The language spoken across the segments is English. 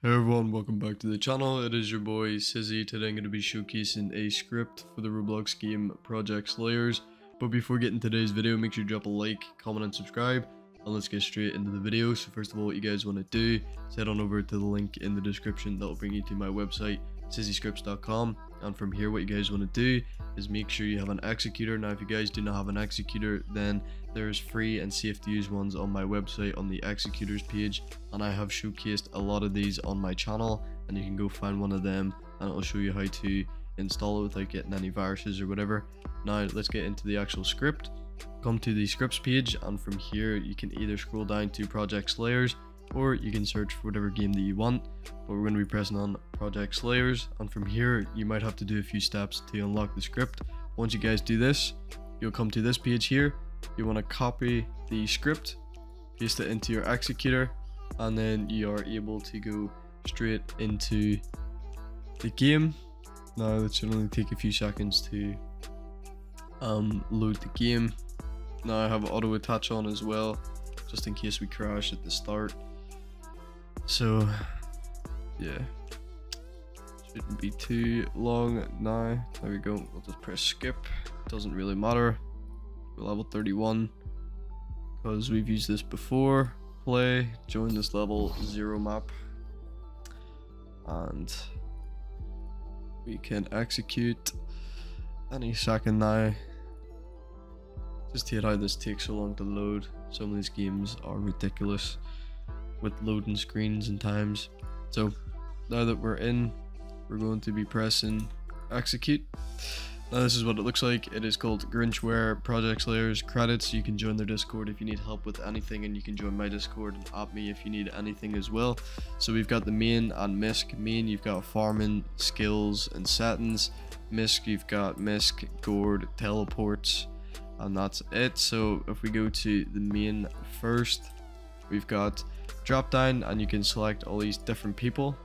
Hey everyone, welcome back to the channel. It is your boy Cizzy. Today I'm going to be showcasing a script for the Roblox game Project Slayers. But before getting today's video, make sure you drop a like, comment and subscribe. And let's get straight into the video. So first of all, what you guys want to do is head on over to the link in the description that will bring you to my website, cizzyscripts.com. And from here, what you guys want to do is make sure you have an executor. Now, if you guys do not have an executor, then there's free and safe to use ones on my website on the executors page. And I have showcased a lot of these on my channel and you can go find one of them and it'll show you how to install it without getting any viruses or whatever. Now, let's get into the actual script. Come to the scripts page and from here, you can either scroll down to Project Slayers or you can search for whatever game that you want but we're going to be pressing on project slayers and from here you might have to do a few steps to unlock the script. Once you guys do this you'll come to this page here. You want to copy the script paste it into your executor and then you are able to go straight into the game. Now that should only take a few seconds to um, load the game. Now I have auto attach on as well just in case we crash at the start so, yeah. Shouldn't be too long now. There we go. We'll just press skip. Doesn't really matter. We're level 31 because we've used this before. Play, join this level 0 map. And we can execute any second now. Just hate how this takes so long to load. Some of these games are ridiculous with loading screens and times. So now that we're in, we're going to be pressing execute. Now this is what it looks like. It is called Grinchware Project Slayers credits. You can join their Discord if you need help with anything and you can join my Discord and app me if you need anything as well. So we've got the main and misc. Main you've got farming, skills and settings. Misc you've got misc, gourd, teleports and that's it. So if we go to the main first, we've got drop down and you can select all these different people.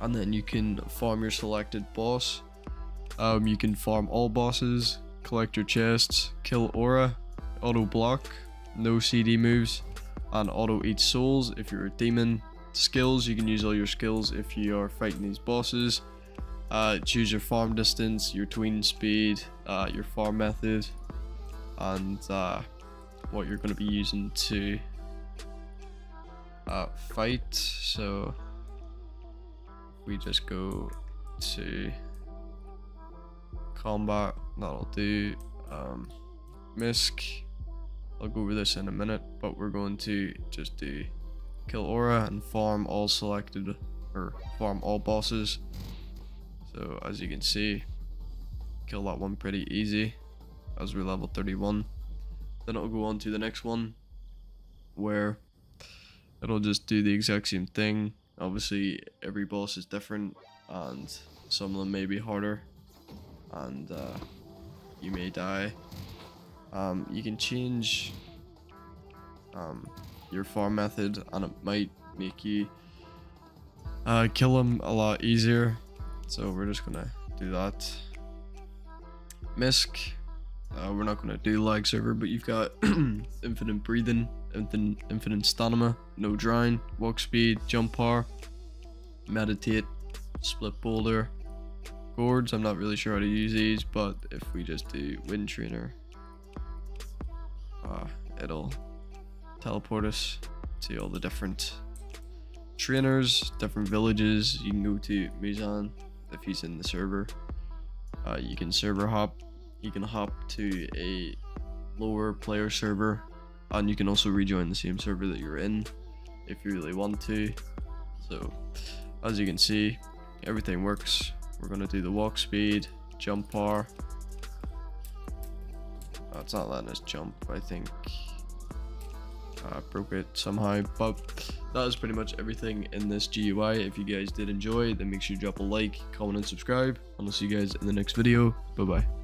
And then you can farm your selected boss. Um, you can farm all bosses collect your chests kill aura auto block no cd moves and auto eat souls if you're a demon. Skills you can use all your skills if you are fighting these bosses. Uh, choose your farm distance your tween speed uh, your farm method and uh, what you're going to be using to uh, fight. So we just go to combat. That'll do. Um, misc. I'll go over this in a minute, but we're going to just do kill aura and farm all selected or farm all bosses. So as you can see, kill that one pretty easy as we're level 31. Then it'll go on to the next one where it'll just do the exact same thing. Obviously, every boss is different, and some of them may be harder, and uh, you may die. Um, you can change um, your farm method, and it might make you uh, kill them a lot easier. So we're just gonna do that. Misc, uh, we're not gonna do lag server, but you've got infinite breathing infinite, stamina, no drying, walk speed, jump power, meditate, split boulder, gourds. I'm not really sure how to use these, but if we just do wind trainer, uh, it'll teleport us to all the different trainers, different villages. You can go to Muzan if he's in the server. Uh, you can server hop. You can hop to a lower player server Uh, and you can also rejoin the same server that you're in if you really want to. So as you can see everything works. We're going to do the walk speed jump power oh, uh, it's not letting us jump I think. I broke it somehow but that is pretty much everything in this GUI if you guys did enjoy then make sure you drop a like comment and subscribe and I'll see you guys in the next video. Bye bye